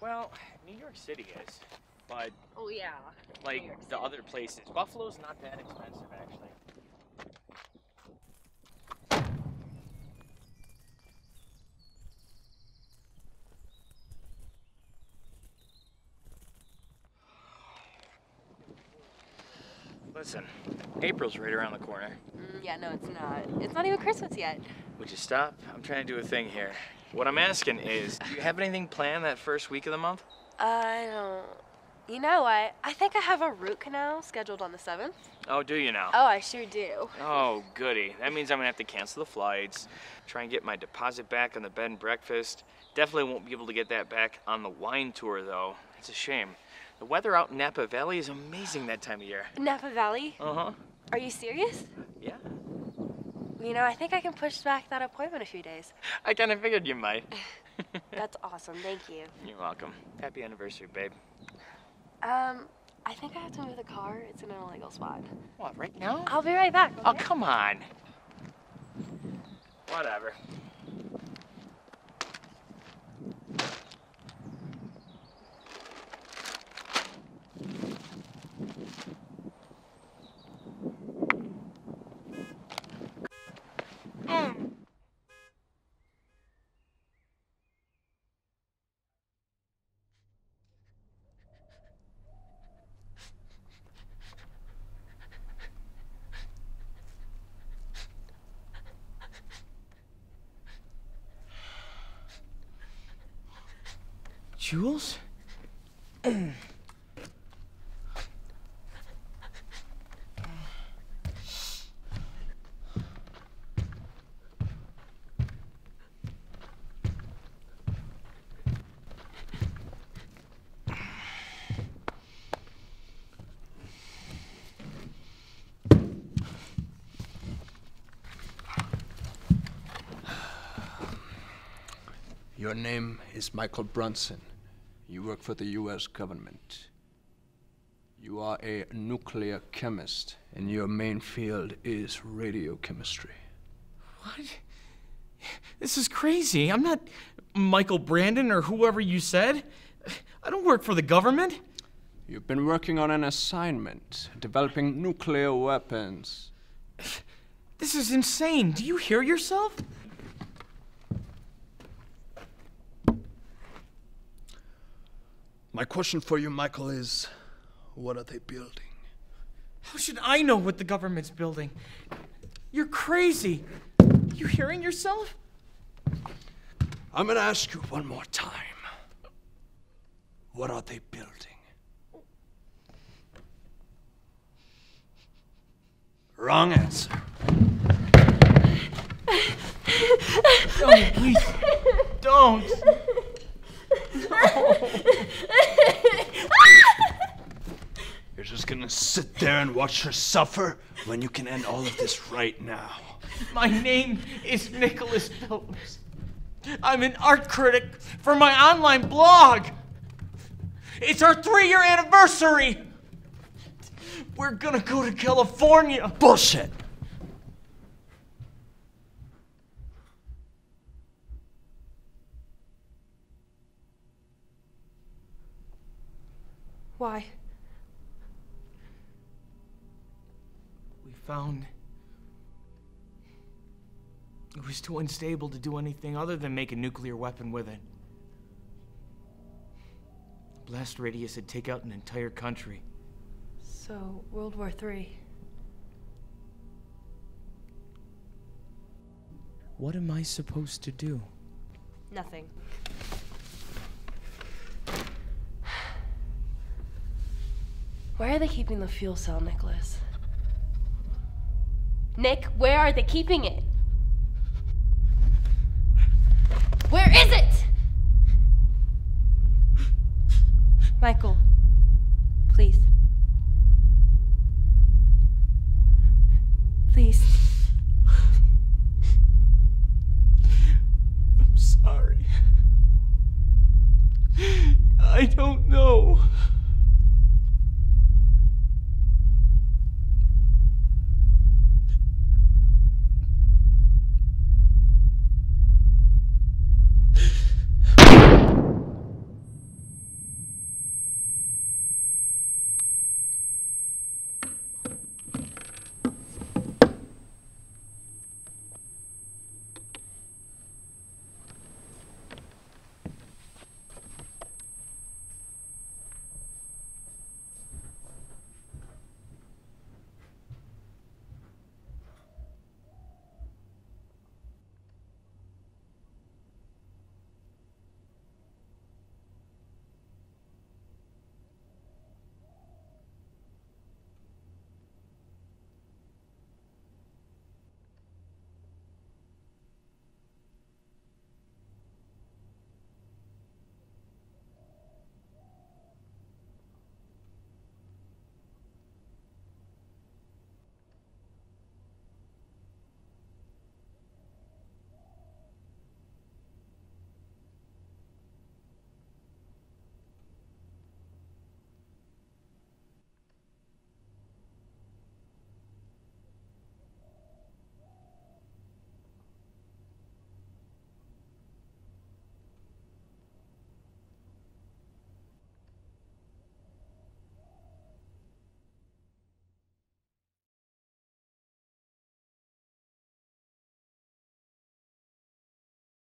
Well, New York City is, but Oh yeah. like the other places, Buffalo's not that expensive actually. Listen, April's right around the corner. Mm, yeah, no, it's not. It's not even Christmas yet. Would you stop? I'm trying to do a thing here. What I'm asking is, do you have anything planned that first week of the month? I don't. You know what? I think I have a root canal scheduled on the seventh. Oh, do you now? Oh, I sure do. Oh, goody. That means I'm gonna have to cancel the flights, try and get my deposit back on the bed and breakfast. Definitely won't be able to get that back on the wine tour, though. It's a shame. The weather out in Napa Valley is amazing that time of year. Napa Valley? Uh huh. Are you serious? Yeah. You know, I think I can push back that appointment a few days. I kind of figured you might. That's awesome. Thank you. You're welcome. Happy anniversary, babe. Um, I think I have to move the car. It's in an illegal spot. What, right now? I'll be right back. Oh, come on. Whatever. Jules? Your name is Michael Brunson. You work for the US government. You are a nuclear chemist, and your main field is radiochemistry. What? This is crazy. I'm not Michael Brandon or whoever you said. I don't work for the government. You've been working on an assignment, developing nuclear weapons. This is insane. Do you hear yourself? My question for you, Michael, is what are they building? How should I know what the government's building? You're crazy. You hearing yourself? I'm gonna ask you one more time. What are they building? Wrong answer. No, please. Don't. You're just gonna sit there and watch her suffer when you can end all of this right now. My name is Nicholas Phillips. I'm an art critic for my online blog. It's our three year anniversary. We're gonna go to California. Bullshit! Why? We found it was too unstable to do anything other than make a nuclear weapon with it. The blast radius would take out an entire country. So, World War Three. What am I supposed to do? Nothing. Where are they keeping the fuel cell, Nicholas? Nick, where are they keeping it? Where is it? Michael, please. Please. I'm sorry. I don't know.